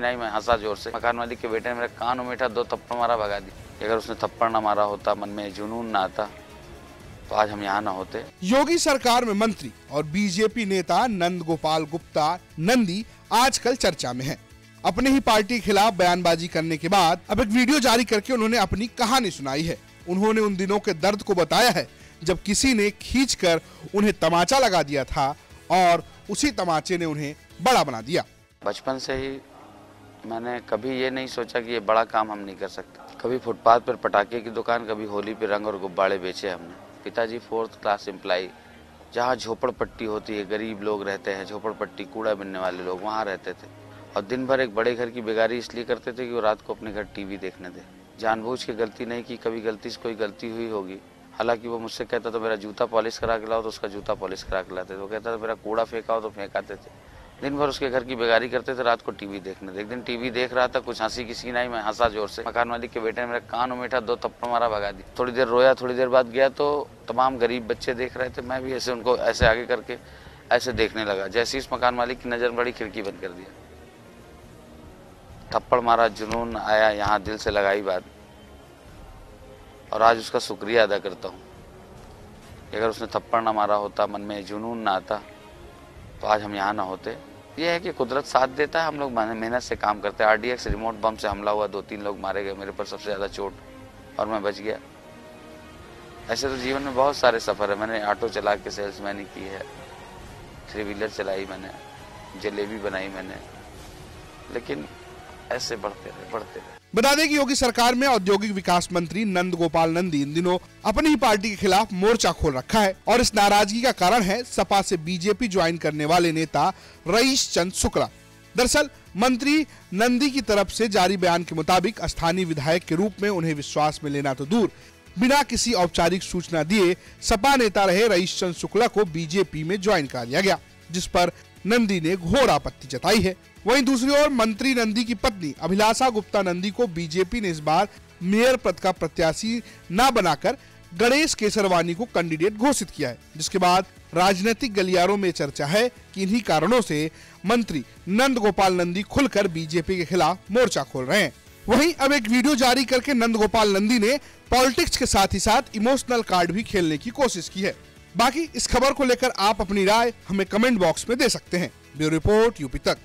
नहीं मैं हंसा ज़ोर से। मकान मालिक के बेटे ने मेरे कान उमेठा दो थप्पड़ मारा भगा दी अगर उसने थप्पड़ ना मारा होता मन में जुनून ना आता तो आज हम यहाँ ना होते। योगी सरकार में मंत्री और बीजेपी नेता नंद गोपाल गुप्ता नंदी आजकल चर्चा में है। अपने ही पार्टी के खिलाफ बयानबाजी करने के बाद अब एक वीडियो जारी करके उन्होंने अपनी कहानी सुनाई है। उन्होंने उन दिनों के दर्द को बताया है जब किसी ने खींचकर उन्हें तमाचा लगा दिया था और उसी तमाचे ने उन्हें बड़ा बना दिया। बचपन से ही मैंने कभी ये नहीं सोचा कि ये बड़ा काम हम नहीं कर सकते। कभी फुटपाथ पर पटाखे की दुकान, कभी होली पे रंग और गुब्बारे बेचे हमने। पिताजी फोर्थ क्लास एम्प्लाई जहाँ झोपड़पट्टी होती है, गरीब लोग रहते हैं, झोपड़पट्टी कूड़ा बनने वाले लोग वहाँ रहते थे। और दिन भर एक बड़े घर की बेगारी इसलिए करते थे कि वो रात को अपने घर टीवी देखने दे। जानबूझ के गलती नहीं की, कभी गलती से कोई गलती हुई होगी। हालाँकि वो मुझसे कहता तो मेरा जूता पॉलिश करा के लाओ तो उसका जूता पॉलिश करा के लाते थे। वो कहता था मेरा कूड़ा फेंका हो तो फेंकाते थे। दिन भर उसके घर की बेगारी करते थे, रात को टीवी देखने। एक दिन टीवी देख रहा था, कुछ हँसी की सीन आई, मैं हंसा ज़ोर से। मकान मालिक के बेटे ने मेरे कान उमेठा, दो थप्पड़ मारा, भगा दी थोड़ी देर रोया, थोड़ी देर बाद गया तो तमाम गरीब बच्चे देख रहे थे। मैं भी ऐसे उनको, ऐसे आगे करके, ऐसे देखने लगा। जैसे इस मकान मालिक की नज़र बड़ी खिड़की बंद कर दिया। थप्पड़ मारा, जुनून आया, यहाँ दिल से लगाई बात। और आज उसका शुक्रिया अदा करता हूँ। अगर उसने थप्पड़ ना मारा होता, मन में जुनून ना आता तो आज हम यहाँ ना होते। ये है कि कुदरत साथ देता है, हम लोग मेहनत से काम करते हैं। आरडीएक्स रिमोट बम से हमला हुआ दो तीन लोग मारे गए, मेरे पर सबसे ज़्यादा चोट, और मैं बच गया। ऐसे तो जीवन में बहुत सारे सफ़र है। मैंने ऑटो चला के सेल्स सेल्समैनी की है। थ्री व्हीलर चलाई मैंने, जलेबी बनाई मैंने। लेकिन ऐसे बढ़ते रहे बढ़ते रहे। बता दें कि योगी सरकार में औद्योगिक विकास मंत्री नंद गोपाल नंदी इन दिनों अपनी ही पार्टी के खिलाफ मोर्चा खोल रखा है और इस नाराज़गी का कारण है सपा से बीजेपी ज्वाइन करने वाले नेता रईस चंद शुक्ला। दरअसल, मंत्री नंदी की तरफ़ से जारी बयान के मुताबिक स्थानीय विधायक के रूप में उन्हें विश्वास में लेना तो दूर। बिना किसी औपचारिक सूचना दिए सपा नेता रहे रईस चंद शुक्ला को बीजेपी में ज्वाइन कर दिया गया, जिस पर नंदी ने घोर आपत्ति जताई है। वहीं दूसरी ओर मंत्री नंदी की पत्नी अभिलाषा गुप्ता नंदी को बीजेपी ने इस बार मेयर पद का प्रत्याशी न बनाकर गणेश केसरवानी को कैंडिडेट घोषित किया है, जिसके बाद राजनीतिक गलियारों में चर्चा है कि इन्हीं कारणों से मंत्री नंद गोपाल नंदी खुलकर बीजेपी के खिलाफ मोर्चा खोल रहे हैं। वहीं अब एक वीडियो जारी करके नंद गोपाल नंदी ने पॉलिटिक्स के साथ ही साथ इमोशनल कार्ड भी खेलने की कोशिश की है। बाकी इस खबर को लेकर आप अपनी राय हमें कमेंट बॉक्स में दे सकते हैं। ब्यूरो रिपोर्ट, यूपी तक।